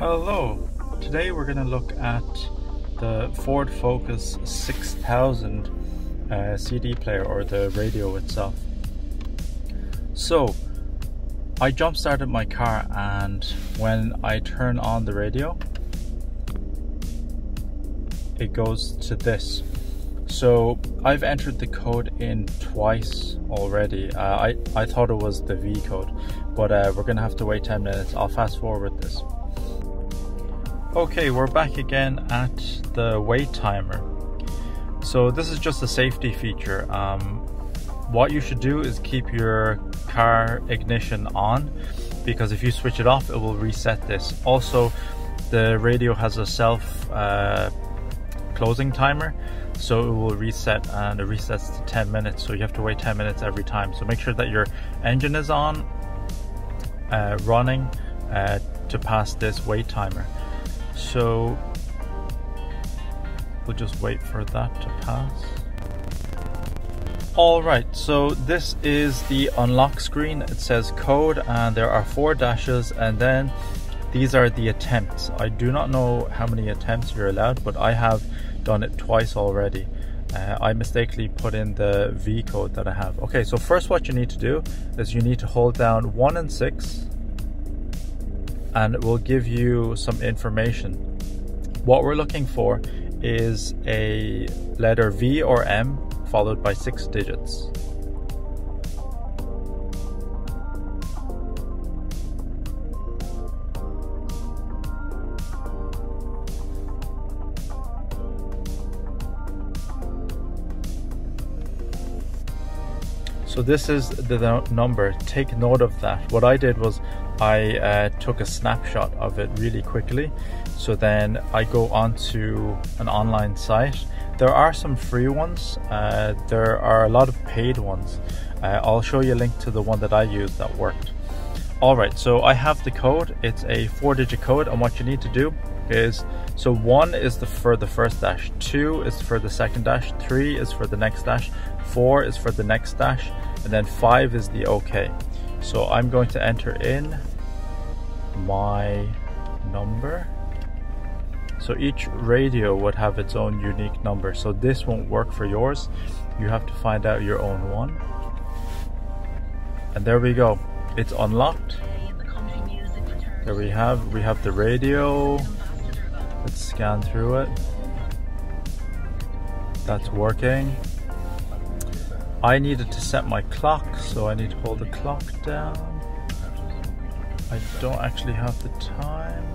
Hello, today we're going to look at the Ford Focus 6000 uh, CD player or the radio itself. So, I jump started my car and when I turn on the radio, it goes to this. So I've entered the code in twice already. Uh, I, I thought it was the V code, but uh, we're gonna have to wait 10 minutes. I'll fast forward this. Okay, we're back again at the wait timer. So this is just a safety feature. Um, what you should do is keep your car ignition on because if you switch it off, it will reset this. Also, the radio has a self uh, closing timer so it will reset and it resets to 10 minutes so you have to wait 10 minutes every time so make sure that your engine is on uh, running uh, to pass this wait timer so we'll just wait for that to pass. Alright, so this is the unlock screen. It says code and there are four dashes and then these are the attempts. I do not know how many attempts you're allowed, but I have done it twice already. Uh, I mistakenly put in the V code that I have. Okay, so first what you need to do is you need to hold down 1 and 6 and it will give you some information. What we're looking for is a letter V or M followed by six digits. So this is the number, take note of that. What I did was I uh, took a snapshot of it really quickly. So then I go onto an online site. There are some free ones. Uh, there are a lot of paid ones. Uh, I'll show you a link to the one that I used that worked. All right, so I have the code. It's a four digit code and what you need to do is, so one is the for the first dash, two is for the second dash, three is for the next dash, four is for the next dash, and then five is the OK. So I'm going to enter in my number. So each radio would have its own unique number. So this won't work for yours. You have to find out your own one. And there we go. It's unlocked. There we have, we have the radio. Let's scan through it. That's working. I needed to set my clock, so I need to hold the clock down. I don't actually have the time.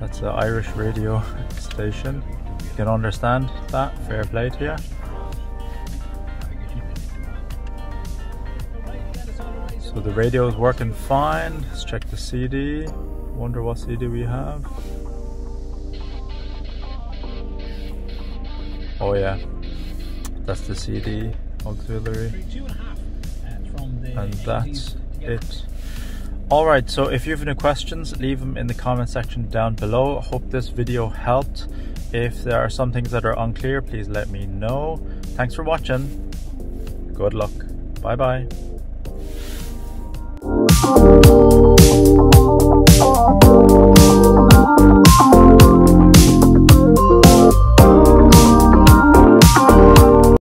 That's the Irish radio station. You can understand that. Fair play to you. So the radio is working fine. Let's check the CD. Wonder what CD we have. Oh yeah, that's the CD auxiliary. And that's it. Alright, so if you have any questions, leave them in the comment section down below. Hope this video helped. If there are some things that are unclear, please let me know. Thanks for watching. Good luck. Bye bye.